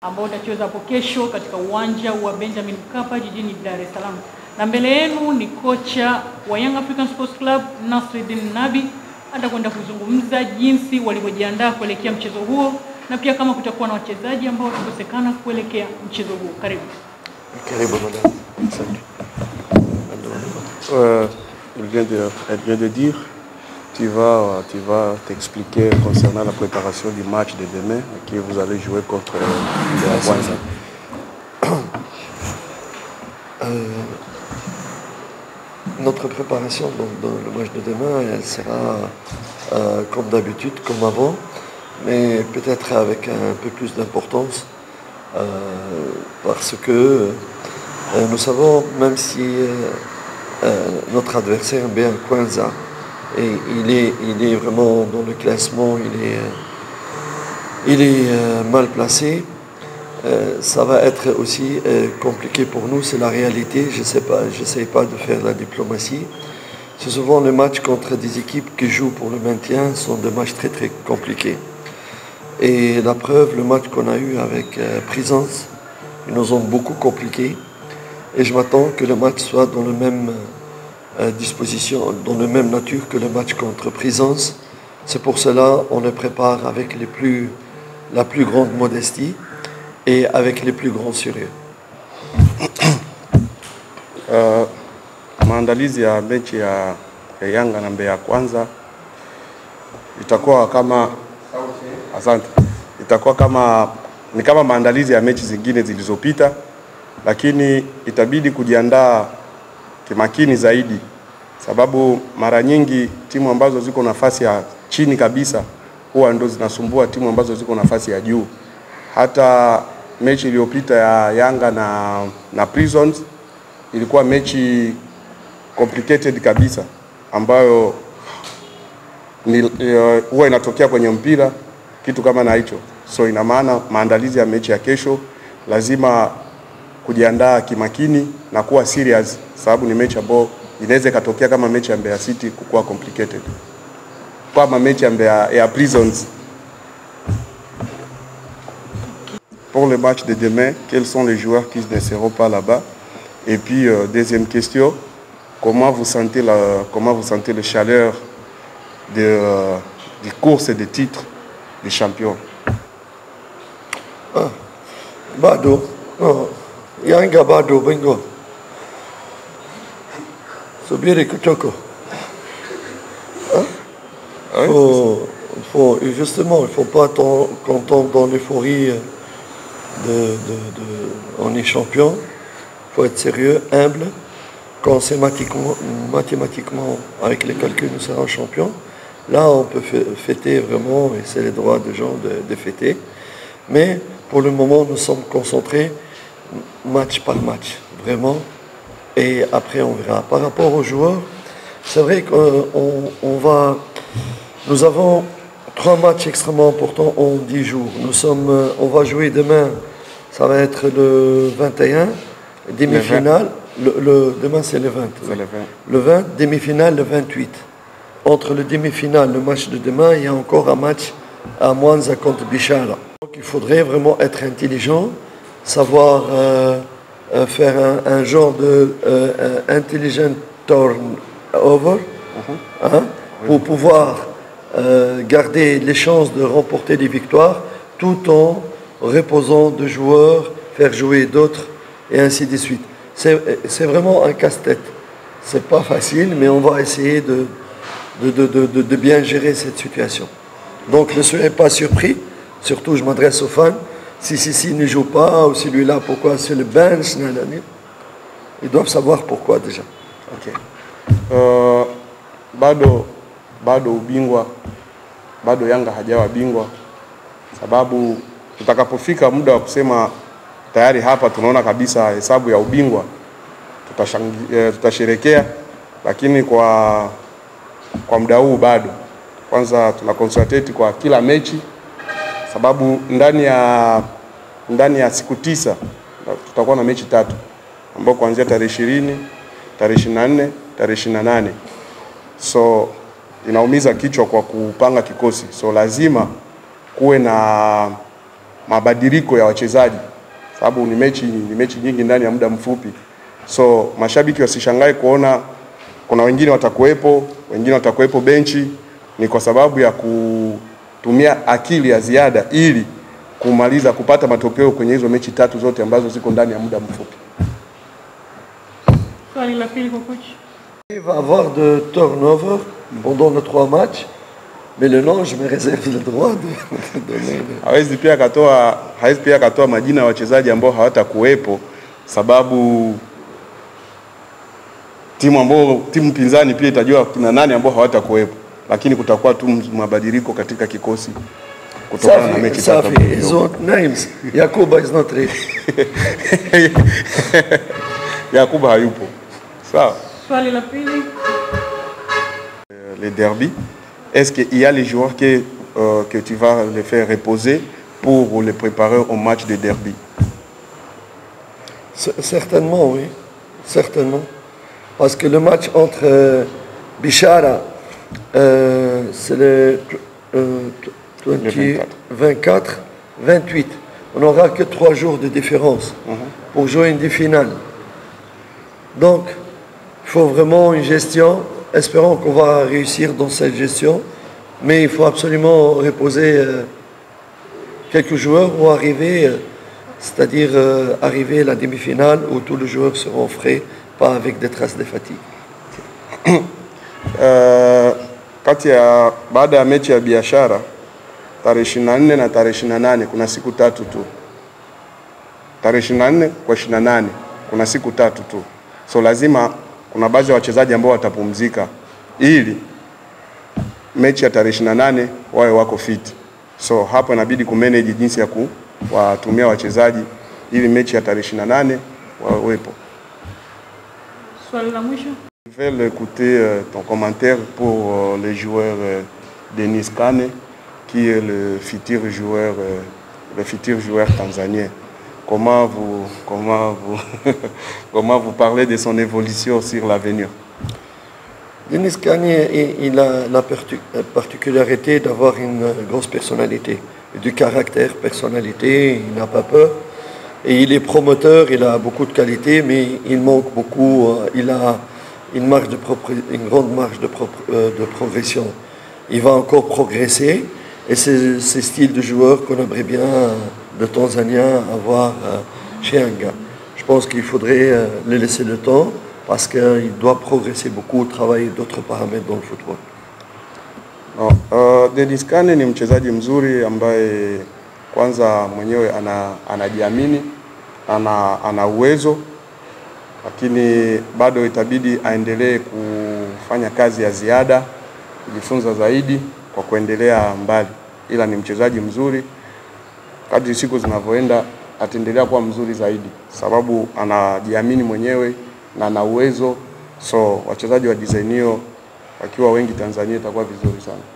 ambao utacheza hapo kesho katika uwanja wa Benjamin Mkapa jijini Dar es Salaam, na mbele yenu ni kocha wa Young African Sports Club Nasreddin Nabi atakwenda kuzungumza jinsi walivyojiandaa kuelekea mchezo huo na pia kama kutakuwa na wachezaji ambao watakosekana kuelekea mchezo huo. Karibu. Karibu madame. Asante. Euh, il, vient de, elle vient de dire, tu vas, tu vas t'expliquer concernant la préparation du match de demain que vous allez jouer contre euh, la Kwanza. Notre préparation dans le match de demain, elle sera euh, comme d'habitude, comme avant, mais peut-être avec un peu plus d'importance, euh, parce que euh, nous savons, même si euh, euh, notre adversaire, bien Kwanza, et il est, il est vraiment dans le classement, il est, euh, il est euh, mal placé. Euh, ça va être aussi compliqué pour nous, c'est la réalité. Je sais pas, j'essaie pas de faire la diplomatie. C'est souvent les matchs contre des équipes qui jouent pour le maintien sont des matchs très très compliqués. Et la preuve, le match qu'on a eu avec Prisance, ils nous ont beaucoup compliqué. Et je m'attends que le match soit dans le même disposition, dans la même nature que le match contre Prisance. C'est pour cela on le prépare avec les plus, la plus grande modestie et avec les plus grands sérieux. Uh, maandalizi ya mechi ya, ya Yanga na Mbeya Kwanza itakuwa kama asante, itakuwa kama ni kama maandalizi ya mechi zingine zilizopita, lakini itabidi kujiandaa kimakini zaidi, sababu mara nyingi timu ambazo ziko nafasi ya chini kabisa huwa ndo zinasumbua timu ambazo ziko nafasi ya juu. Hata mechi iliyopita ya Yanga na, na Prisons ilikuwa mechi complicated kabisa ambayo uh, huwa inatokea kwenye mpira kitu kama na hicho. So ina maana maandalizi ya mechi ya kesho lazima kujiandaa kimakini na kuwa serious, sababu ni mechi ambayo inaweza ikatokea kama mechi ya Mbeya City kukuwa complicated, kama mechi ya Mbeya ya Prisons. Pour le match de demain, quels sont les joueurs qui ne seront pas là-bas? Et puis euh, deuxième question, comment vous sentez la, comment vous sentez le chaleur de, euh, des courses et des titres des champions? Bado, no, Yanga bado bingo. Subiri kidogo. Ouais, Faut, justement, il ne faut pas qu'on tombe dans l'euphorie de, de, de- on est champion. Il faut être sérieux, humble. Quand c'est mathématiquement, mathématiquement, avec les calculs, nous serons champions, là, on peut fê- fêter vraiment, et c'est le droit des gens de, de fêter. Mais pour le moment, nous sommes concentrés match par match, vraiment. Et après, on verra. Par rapport aux joueurs, c'est vrai qu'on on va. Nous avons trois matchs extrêmement importants en dix jours. Nous sommes, euh, on va jouer demain, ça va être le 21, demi-finale. Le, le- demain, c'est le 20. C'est le 20. Le 20, demi-finale le 28. Entre le demi-finale, le match de demain, il y a encore un match à Mwanza contre Bichara. Donc il faudrait vraiment être intelligent, savoir euh, euh, faire un, un genre de euh, intelligent turnover hein, pour pouvoir euh, garder les chances de remporter des victoires tout en reposant de joueurs, faire jouer d'autres et ainsi de suite. C'est c'est vraiment un casse-tête. C'est pas facile, mais on va essayer de, de, de- de- de- de bien gérer cette situation. Donc ne soyez pas surpris, surtout je m'adresse aux fans. Si Sissi ne joue pas, ou celui-là, pourquoi c'est le bench. Ils doivent savoir pourquoi déjà. Ok. Euh, bado bado ubingwa bado Yanga hajawa bingwa, sababu tutakapofika muda wa kusema tayari hapa tunaona kabisa hesabu ya ubingwa eh, tutasherekea, lakini kwa kwa muda huu bado. Kwanza tuna kwa kila mechi, sababu ndani ya ndani ya siku tisa tutakuwa na mechi tatu ambao kuanzia tarehe ishirini, tarehe ishirini na nne, tarehe ishirini na nane. So inaumiza kichwa kwa kupanga kikosi, so lazima kuwe na mabadiliko ya wachezaji, sababu ni mechi ni mechi nyingi ndani ya muda mfupi, so mashabiki wasishangae kuona kuna wengine watakuwepo, wengine watakuwepo benchi. Ni kwa sababu ya kutumia akili ya ziada ili kumaliza kupata matokeo kwenye hizo mechi tatu zote ambazo ziko ndani ya muda mfupi. Swali la pili kwa coach. Il va avoir de turnover pendant les trois matchs, mais le nom, je me réserve le droit de, de donner. hawezi pia akatoa hawezi pia akatoa majina ya wachezaji ambao hawatakuwepo, sababu timu ambao timu pinzani pia itajua kina nani ambao hawatakuwepo, lakini kutakuwa tu mabadiliko katika kikosi kutokana na mechi Safi, tatu zilizoko. ont names. Yakuba is not ready. Yakuba hayupo. Sawa. Swali la pili. les derbies, est-ce qu'il y a les joueurs que, euh, que tu vas les faire reposer pour les préparer au match de derby? Certainement, oui. Certainement. Parce que le match entre euh, Bichara, euh, c'est le euh, tw- 20 Le 24, 28. On n'aura que trois jours de différence pour jouer une des finales. Donc, il faut vraiment une gestion. Espérons qu'on va réussir dans cette gestion. Mais il faut absolument reposer euh, quelques joueurs ou arriver, euh, c'est-à-dire euh, arriver à la demi-finale où tous les joueurs seront frais, pas avec des traces de fatigue. Kati ya baada ya mechi ya biashara tarehe 24 na tarehe 28 kuna siku tatu tu. Tarehe 24 kwa 28 kuna siku tatu tu, so lazima kuna baadhi ya wachezaji ambao watapumzika ili mechi ya tarehe 28 wawe wako fit. So hapo inabidi kumanage jinsi ya kuwatumia wachezaji ili mechi ya tarehe 28 wawepo. Swali la mwisho. Je vais écouter euh, ton commentaire pour euh, le joueur euh, Denis Kane, qui est le futur joueur, le futur joueur tanzanien. Comment vous, comment vous, comment vous parlez de son évolution sur l'avenir? Denis Kanye, il, a la particularité d'avoir une grosse personnalité, du caractère, personnalité, il n'a pas peur. Et il est promoteur, il a beaucoup de qualités, mais il manque beaucoup, il a une, marge de une grande marge de, euh, de progression. Il va encore progresser et c'est ce style de joueur qu'on aimerait bien, euh, de Tanzanien, avoir euh, chez un gars. Je pense qu'il faudrait euh, laisser le temps parce qu'il doit progresser beaucoup, travailler d'autres paramètres dans le football. No, uh, Dennis Kane ni mchezaji mzuri ambaye kwanza mwenyewe ana, anajiamini ana, ana uwezo lakini bado itabidi aendelee kufanya kazi ya ziada, kujifunza zaidi kwa kuendelea mbali, ila ni mchezaji mzuri. Kadri siku zinavyoenda ataendelea kuwa mzuri zaidi, sababu anajiamini mwenyewe na ana uwezo. So wachezaji wa design hiyo wakiwa wengi Tanzania itakuwa vizuri sana.